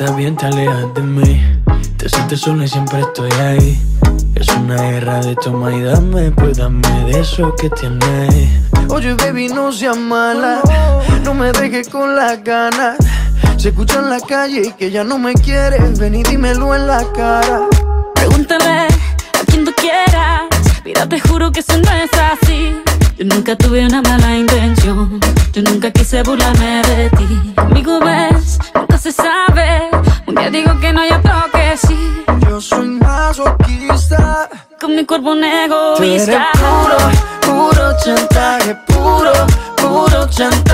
estás bien, te alejas de mí. Te sientes sola y siempre estoy ahí. Es una guerra de toma y dame, pues dame de eso que tienes. Oye, baby, no seas mala. No me dejes con las ganas. Se escucha en la calle y que ya no me quieres. Ven y dímelo en la cara. Pregúntale a quien tú quieras. Mira, te juro que eso no es así. Yo nunca tuve una mala intención. Yo nunca quise burlarme de ti. no hay otro que sí. Yo soy masoquista. Con mi cuerpo un egoísta. Tú eres puro, puro chantaje, puro, puro chantaje